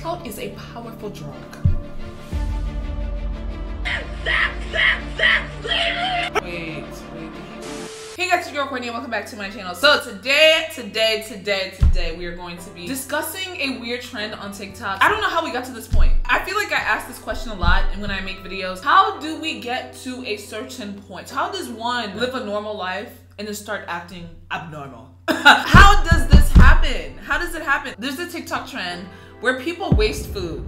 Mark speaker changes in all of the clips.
Speaker 1: Clout is a powerful drug. Wait, wait. Hey guys, it's your girl Courtney and welcome back to my channel. So today, today, today, today, we are going to be discussing a weird trend on TikTok. I don't know how we got to this point. I feel like I ask this question a lot and when I make videos. How do we get to a certain point? How does one live a normal life and then start acting abnormal? how does this happen? How does it happen? There's a TikTok trend where people waste food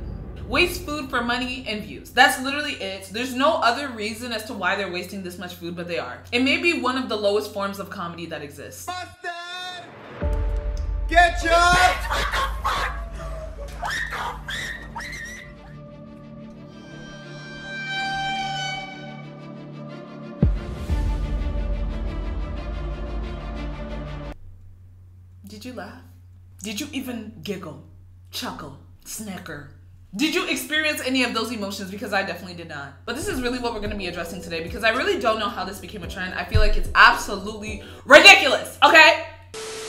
Speaker 1: waste food for money and views. That's literally it. There's no other reason as to why they're wasting this much food, but they are. It may be one of the lowest forms of comedy that exists.
Speaker 2: Busted! Get your
Speaker 1: Did you laugh? Did you even giggle, chuckle, snicker? Did you experience any of those emotions? Because I definitely did not. But this is really what we're gonna be addressing today because I really don't know how this became a trend. I feel like it's absolutely ridiculous, okay?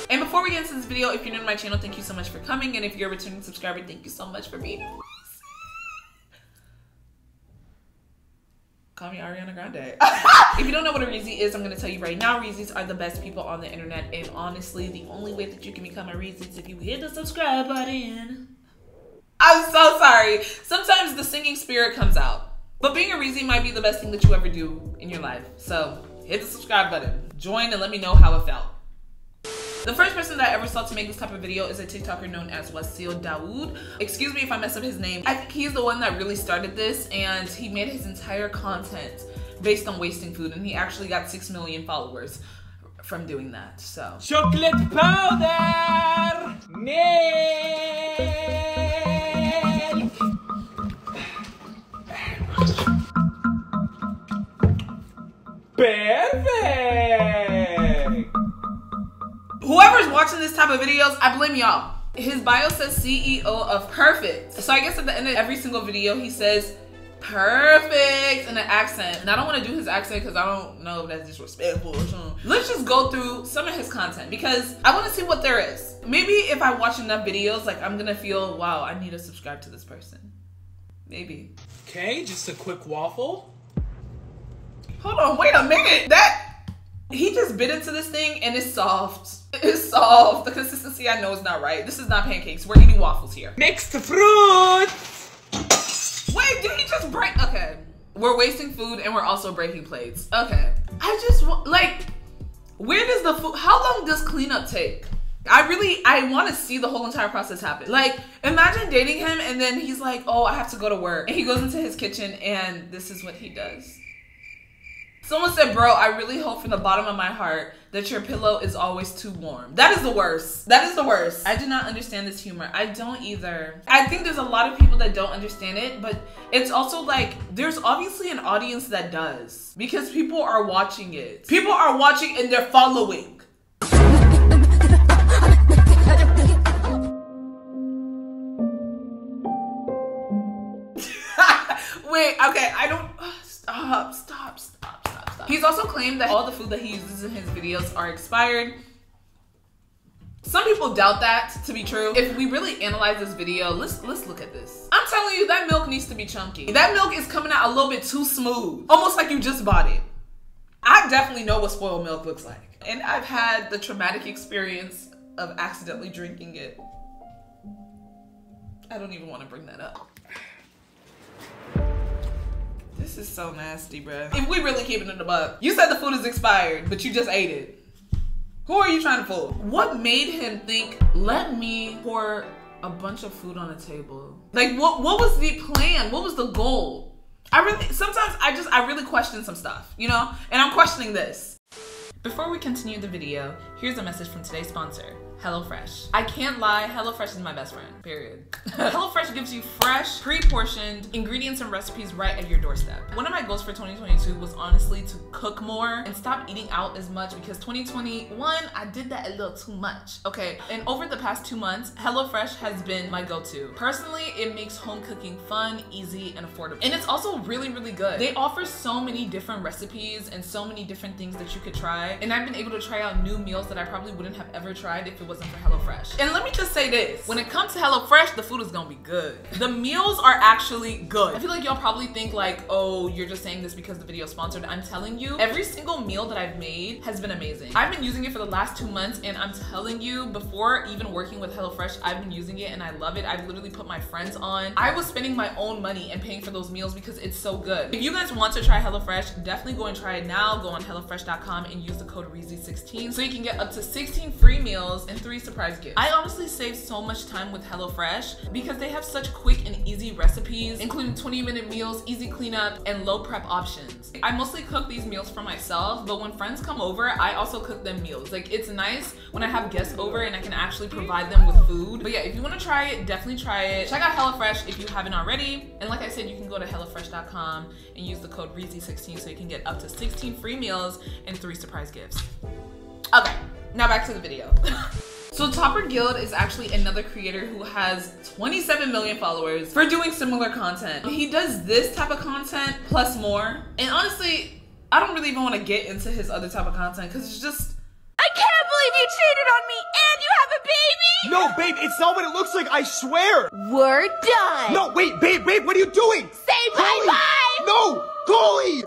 Speaker 1: And before we get into this video, if you're new to my channel, thank you so much for coming. And if you're a returning subscriber, thank you so much for being here. Call me Ariana Grande. if you don't know what a Reezy is, I'm gonna tell you right now. Reezys are the best people on the internet, and honestly, the only way that you can become a Reezy is if you hit the subscribe button. I'm so sorry. Sometimes the singing spirit comes out, but being a Reezy might be the best thing that you ever do in your life. So hit the subscribe button, join, and let me know how it felt. The first person that I ever saw to make this type of video is a TikToker known as Wassil Daoud. Excuse me if I mess up his name. I think he's the one that really started this and he made his entire content based on wasting food and he actually got 6 million followers from doing that, so.
Speaker 2: chocolate powder! Milk! Perfect!
Speaker 1: Watching this type of videos, I blame y'all. His bio says CEO of Perfect. So I guess at the end of every single video, he says perfect in an accent. And I don't want to do his accent because I don't know if that's disrespectful or something. Let's just go through some of his content because I want to see what there is. Maybe if I watch enough videos, like I'm gonna feel, wow, I need to subscribe to this person. Maybe.
Speaker 2: Okay, just a quick waffle.
Speaker 1: Hold on, wait a minute. That he just bit into this thing and it's soft. It's soft. The consistency I know is not right. This is not pancakes. We're eating waffles here.
Speaker 2: Mixed fruit!
Speaker 1: Wait, did he just break? Okay. We're wasting food and we're also breaking plates. Okay. I just wa- like, where does the food, how long does cleanup take? I really, I want to see the whole entire process happen. Like, imagine dating him and then he's like, oh, I have to go to work. And he goes into his kitchen and this is what he does. Someone said, bro, I really hope from the bottom of my heart that your pillow is always too warm. That is the worst. That is the worst. I do not understand this humor. I don't either. I think there's a lot of people that don't understand it, but it's also like there's obviously an audience that does because people are watching it. People are watching and they're following. Wait, okay, I don't. Stop, stop, stop, stop. He's also claimed that all the food that he uses in his videos are expired. Some people doubt that to be true. If we really analyze this video, let's let's look at this. I'm telling you, that milk needs to be chunky. That milk is coming out a little bit too smooth, almost like you just bought it. I definitely know what spoiled milk looks like, and I've had the traumatic experience of accidentally drinking it. I don't even want to bring that up. This is so nasty, bruh. If we really keeping it in the buck, you said the food is expired, but you just ate it. Who are you trying to fool? What made him think, let me pour a bunch of food on a table? Like, what, what was the plan? What was the goal? I really, sometimes I just, I really question some stuff, you know? And I'm questioning this. Before we continue the video, here's a message from today's sponsor, HelloFresh. I can't lie, HelloFresh is my best friend, period. HelloFresh gives you fresh, pre-portioned ingredients and recipes right at your doorstep. One of my goals for 2022 was honestly to cook more and stop eating out as much because 2021, I did that a little too much, okay? And over the past two months, HelloFresh has been my go-to. Personally, it makes home cooking fun, easy, and affordable. And it's also really, really good. They offer so many different recipes and so many different things that you could try. And I've been able to try out new meals that I probably wouldn't have ever tried if it wasn't for HelloFresh. And let me just say this when it comes to HelloFresh, the food is gonna be good. The meals are actually good. I feel like y'all probably think, like, oh, you're just saying this because the video is sponsored. I'm telling you, every single meal that I've made has been amazing. I've been using it for the last two months, and I'm telling you, before even working with HelloFresh, I've been using it and I love it. I've literally put my friends on. I was spending my own money and paying for those meals because it's so good. If you guys want to try HelloFresh, definitely go and try it now. Go on HelloFresh.com and use the code REEZY16 so you can get up to 16 free meals and three surprise gifts. I honestly save so much time with HelloFresh because they have such quick and easy recipes, including 20 minute meals, easy cleanup, and low prep options. I mostly cook these meals for myself, but when friends come over, I also cook them meals. Like it's nice when I have guests over and I can actually provide them with food. But yeah, if you wanna try it, definitely try it. Check out HelloFresh if you haven't already. And like I said, you can go to HelloFresh.com and use the code REEZY16 so you can get up to 16 free meals and three surprise gifts. Okay, now back to the video. So Topper Guild is actually another creator who has 27 million followers for doing similar content. He does this type of content plus more. And honestly, I don't really even want to get into his other type of content because it's just
Speaker 3: I can't believe you cheated on me and you have a baby!
Speaker 4: No, babe, it's not what it looks like, I swear!
Speaker 3: We're done!
Speaker 4: No, wait, babe, babe, what are you doing?
Speaker 3: Say
Speaker 4: Goalie!
Speaker 3: bye-bye!
Speaker 4: No! Goalie!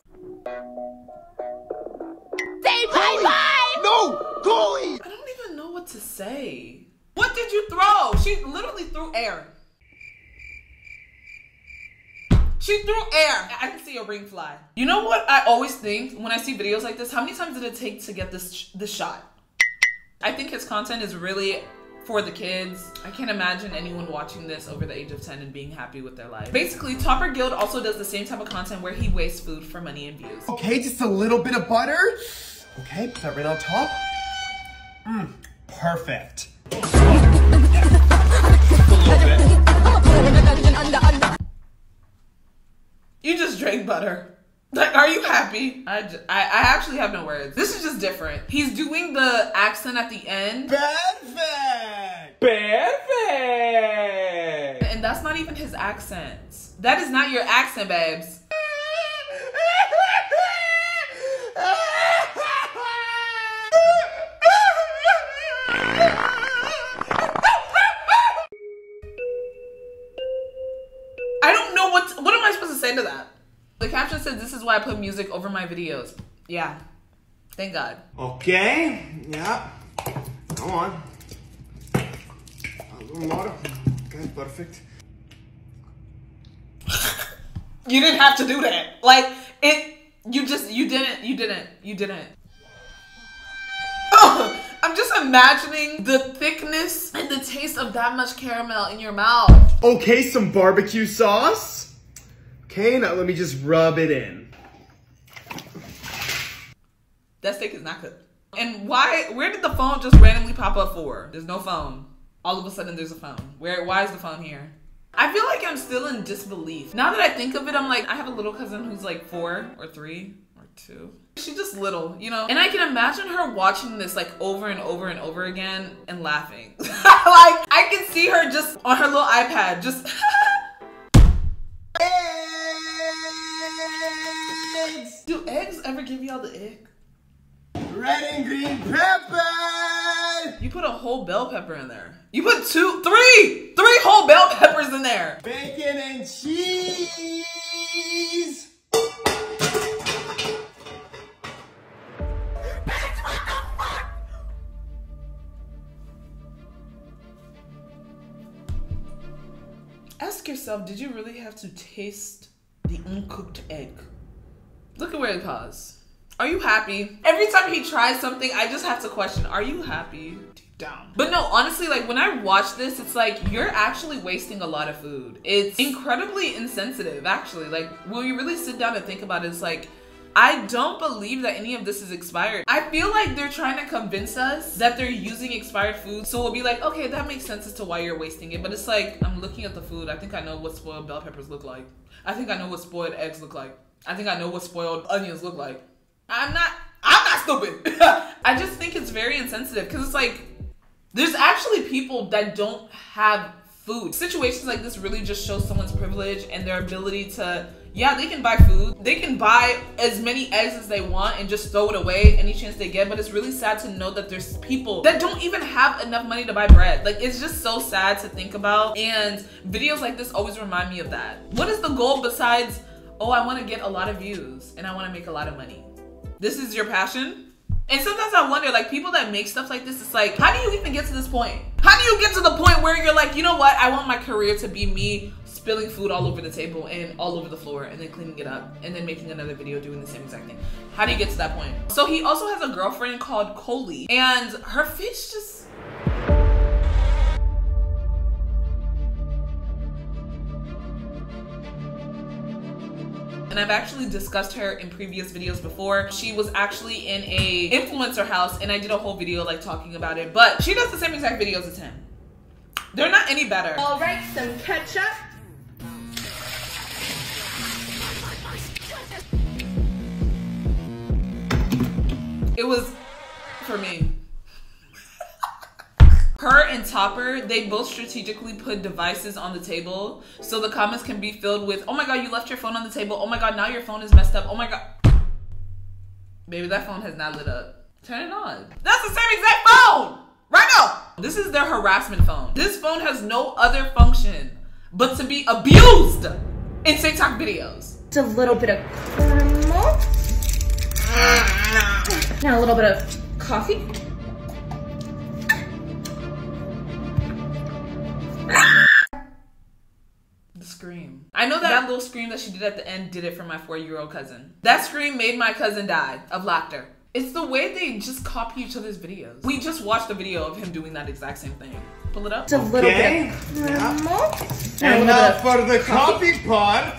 Speaker 3: Say.
Speaker 1: What did you throw? She literally threw air. She threw air. I can see a ring fly. You know what I always think when I see videos like this? How many times did it take to get this this shot? I think his content is really for the kids. I can't imagine anyone watching this over the age of 10 and being happy with their life. Basically, Topper Guild also does the same type of content where he wastes food for money and views.
Speaker 4: Okay, just a little bit of butter. Okay, put that right on top. Mmm, perfect.
Speaker 1: You just drank butter. Like, are you happy? I, ju- I, I actually have no words. This is just different. He's doing the accent at the end,
Speaker 4: Perfect!
Speaker 2: Perfect!
Speaker 1: and that's not even his accent. That is not your accent, babes. Says this is why I put music over my videos. Yeah. Thank God.
Speaker 4: Okay, yeah. Come on. A little water. Okay, perfect.
Speaker 1: You didn't have to do that. Like it you just you didn't you didn't you didn't. I'm just imagining the thickness and the taste of that much caramel in your mouth.
Speaker 4: Okay, some barbecue sauce. Okay, now uh, let me just rub it in.
Speaker 1: That steak is not cooked. And why where did the phone just randomly pop up for? There's no phone. All of a sudden there's a phone. Where why is the phone here? I feel like I'm still in disbelief. Now that I think of it, I'm like, I have a little cousin who's like four or three or two. She's just little, you know? And I can imagine her watching this like over and over and over again and laughing. like, I can see her just on her little iPad, just. Do eggs ever give y'all the ick?
Speaker 4: Red and green pepper!
Speaker 1: You put a whole bell pepper in there. You put two, three, three whole bell peppers in there.
Speaker 4: Bacon and cheese!
Speaker 1: Ask yourself, did you really have to taste the uncooked egg? Look at where it paused. Are you happy? Every time he tries something, I just have to question, are you happy? Deep down. But no, honestly, like when I watch this, it's like you're actually wasting a lot of food. It's incredibly insensitive, actually. Like, when you really sit down and think about it, it's like I don't believe that any of this is expired. I feel like they're trying to convince us that they're using expired food. So we'll be like, okay, that makes sense as to why you're wasting it. But it's like, I'm looking at the food. I think I know what spoiled bell peppers look like. I think I know what spoiled eggs look like. I think I know what spoiled onions look like. I'm not, I'm not stupid. I just think it's very insensitive because it's like, there's actually people that don't have food. Situations like this really just show someone's privilege and their ability to Yeah, they can buy food. They can buy as many eggs as they want and just throw it away any chance they get. But it's really sad to know that there's people that don't even have enough money to buy bread. Like, it's just so sad to think about. And videos like this always remind me of that. What is the goal besides, oh, I want to get a lot of views and I want to make a lot of money? This is your passion? And sometimes I wonder, like, people that make stuff like this, it's like, how do you even get to this point? How do you get to the point where you're like, you know what? I want my career to be me spilling food all over the table and all over the floor and then cleaning it up and then making another video doing the same exact thing. How do you get to that point? So he also has a girlfriend called Coley and her fish just and I've actually discussed her in previous videos before. She was actually in a influencer house and I did a whole video like talking about it, but she does the same exact videos as him. They're not any better.
Speaker 3: All right, some ketchup.
Speaker 1: It was for me. Her and Topper, they both strategically put devices on the table so the comments can be filled with, oh my god, you left your phone on the table. Oh my god, now your phone is messed up. Oh my god. Baby, that phone has not lit up. Turn it on. That's the same exact phone! Right now! This is their harassment phone. This phone has no other function but to be abused in TikTok videos.
Speaker 3: Just a little bit of caramel. Now a little bit of coffee.
Speaker 1: Scream. I know that, that little scream that she did at the end did it for my four year old cousin. That scream made my cousin die of laughter. It's the way they just copy each other's videos. We just watched a video of him doing that exact same thing. Pull it up.
Speaker 3: It's a little
Speaker 4: Okay.
Speaker 3: bit of caramel. Now a
Speaker 4: And now for the copy part.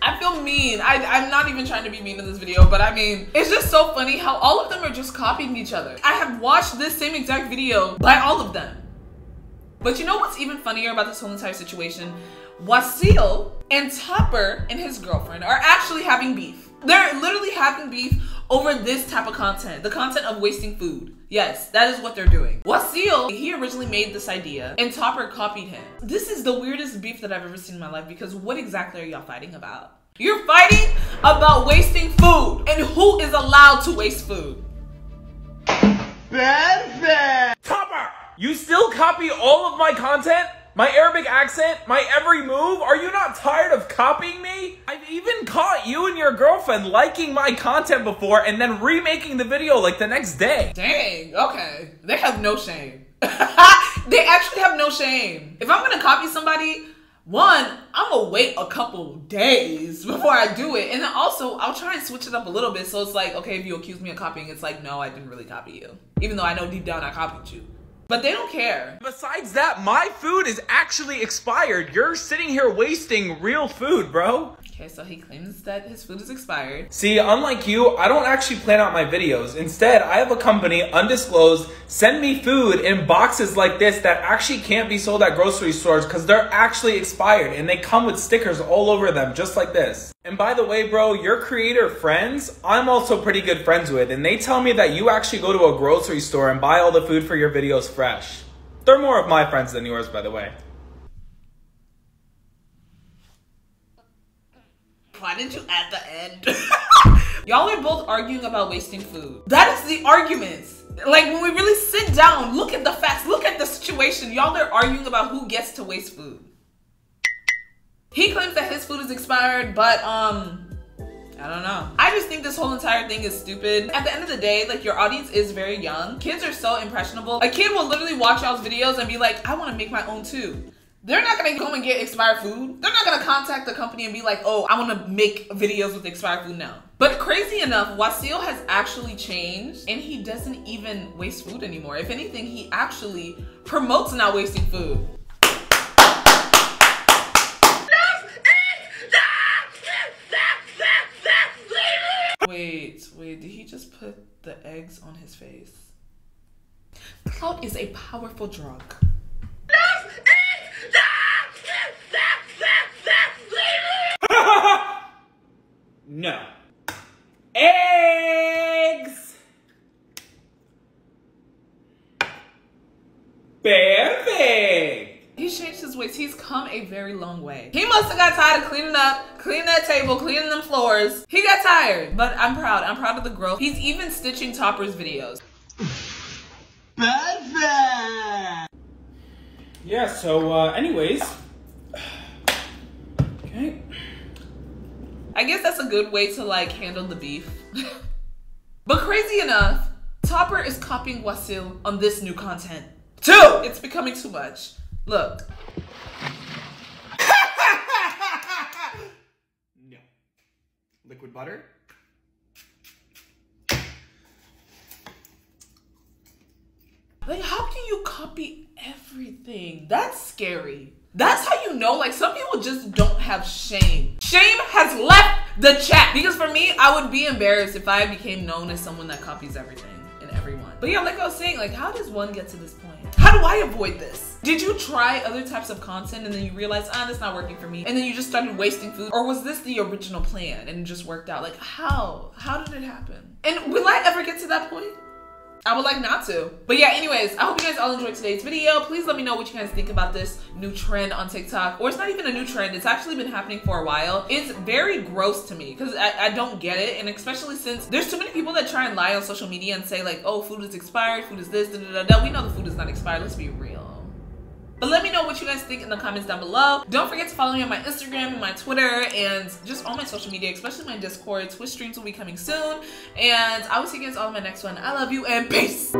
Speaker 1: I feel mean. I, I'm not even trying to be mean in this video, but I mean, it's just so funny how all of them are just copying each other. I have watched this same exact video by all of them. But you know what's even funnier about this whole entire situation? Wassil and Topper and his girlfriend are actually having beef. They're literally having beef over this type of content, the content of wasting food. Yes, that is what they're doing. Wassil, he originally made this idea and Topper copied him. This is the weirdest beef that I've ever seen in my life because what exactly are y'all fighting about? You're fighting about wasting food and who is allowed to waste food?
Speaker 4: Perfect.
Speaker 2: Topper, you still copy all of my content? My Arabic accent? My every move? Are you not tired of copying me? I've even caught you and your girlfriend liking my content before and then remaking the video like the next day.
Speaker 1: Dang, okay. They have no shame. they actually have no shame. If I'm gonna copy somebody, one, I'm gonna wait a couple days before I do it. And then also, I'll try and switch it up a little bit. So it's like, okay, if you accuse me of copying, it's like, no, I didn't really copy you. Even though I know deep down I copied you. But they don't care.
Speaker 2: Besides that, my food is actually expired. You're sitting here wasting real food, bro.
Speaker 1: Okay, so he claims that his food is expired.
Speaker 2: See, unlike you, I don't actually plan out my videos. Instead, I have a company, undisclosed, send me food in boxes like this that actually can't be sold at grocery stores because they're actually expired and they come with stickers all over them, just like this. And by the way, bro, your creator friends, I'm also pretty good friends with, and they tell me that you actually go to a grocery store and buy all the food for your videos fresh. They're more of my friends than yours, by the way.
Speaker 1: Why didn't you add the end? Y'all are both arguing about wasting food. That is the arguments. Like when we really sit down, look at the facts, look at the situation. Y'all are arguing about who gets to waste food. He claims that his food is expired, but um, I don't know. I just think this whole entire thing is stupid. At the end of the day, like your audience is very young. Kids are so impressionable. A kid will literally watch y'all's videos and be like, I want to make my own too. They're not gonna go and get expired food. They're not gonna contact the company and be like, oh, I wanna make videos with expired food now. But crazy enough, Wassil has actually changed and he doesn't even waste food anymore. If anything, he actually promotes not wasting food. Wait, wait, did he just put the eggs on his face? Clout is a powerful drug.
Speaker 2: No. Eggs! Perfect!
Speaker 1: Changed his ways. He's come a very long way. He must have got tired of cleaning up, cleaning that table, cleaning them floors. He got tired, but I'm proud. I'm proud of the growth. He's even stitching Topper's videos.
Speaker 4: Perfect!
Speaker 2: Yeah, so, uh, anyways. Okay.
Speaker 1: I guess that's a good way to like handle the beef. but crazy enough, Topper is copying Wassil on this new content. Two! It's becoming too much. Look.
Speaker 4: No. Liquid butter?
Speaker 1: Like, how can you copy everything? That's scary. That's how you know, like, some people just don't have shame. Shame has left the chat. Because for me, I would be embarrassed if I became known as someone that copies everything everyone. But yeah, like I was saying, like, how does one get to this point? How do I avoid this? Did you try other types of content and then you realized, ah, that's not working for me? And then you just started wasting food? Or was this the original plan and it just worked out? Like, how? How did it happen? And will I ever get to that point? I would like not to. But yeah, anyways, I hope you guys all enjoyed today's video. Please let me know what you guys think about this new trend on TikTok. Or it's not even a new trend. It's actually been happening for a while. It's very gross to me because I, I don't get it. And especially since there's too many people that try and lie on social media and say like, oh, food is expired, food is this, da da da da. We know the food is not expired. Let's be real. But let me know what you guys think in the comments down below. Don't forget to follow me on my Instagram and my Twitter and just all my social media, especially my Discord. Twitch streams will be coming soon. And I will see you guys all in my next one. I love you and peace.